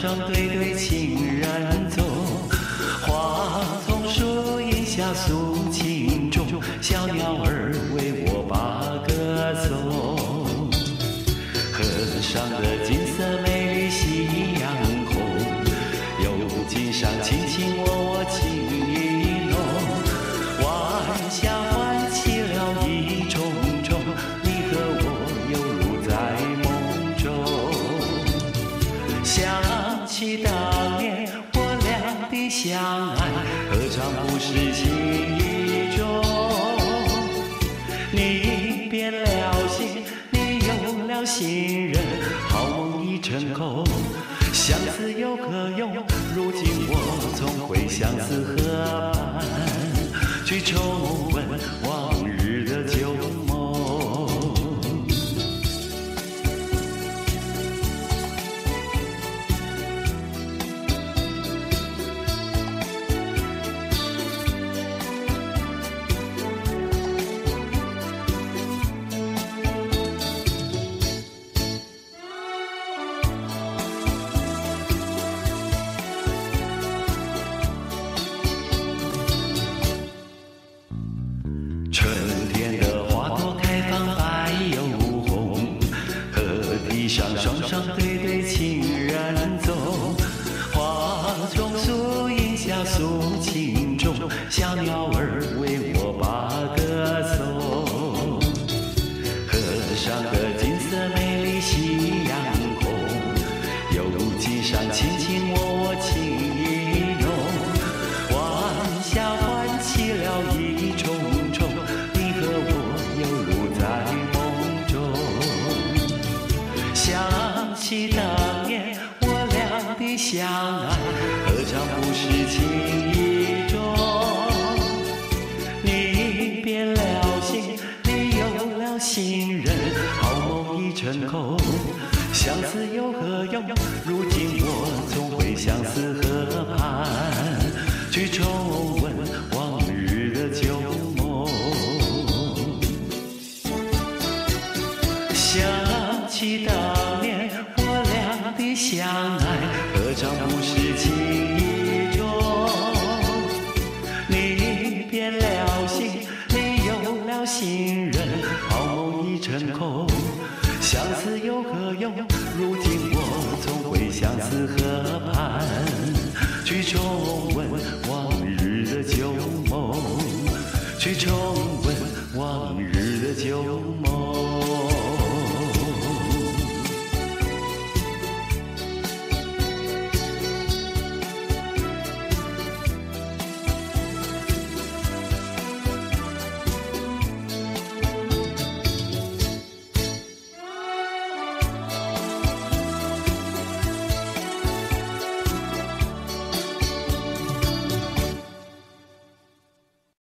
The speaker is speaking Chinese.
双对对情人走，花丛树荫下诉情衷，小鸟儿为我把歌颂。河上的金相爱，何尝不是情意重？你变了心，你有了新人，好梦已成空。相思有何用？如今我总会相思河畔，去重温诉情衷，小鸟儿为我把歌颂。河上的金色美丽夕阳红，有金山卿卿我我情意浓，晚霞唤起了一重重，你和我犹如在梦中。想起当相爱，何尝不是情意重？你变了心，你有了新人，好梦已成空。相思有何用？如今我总会相思河畔，去重温往日的旧梦。想起的，何尝不是情？意重？你变了心，你有了新人，好梦已成空。相思有何用？如今我。总会相思河畔，去重温往日的旧梦，去重温往日的旧梦。